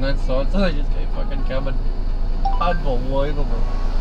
that side, so they just keep fucking coming. Unbelievable.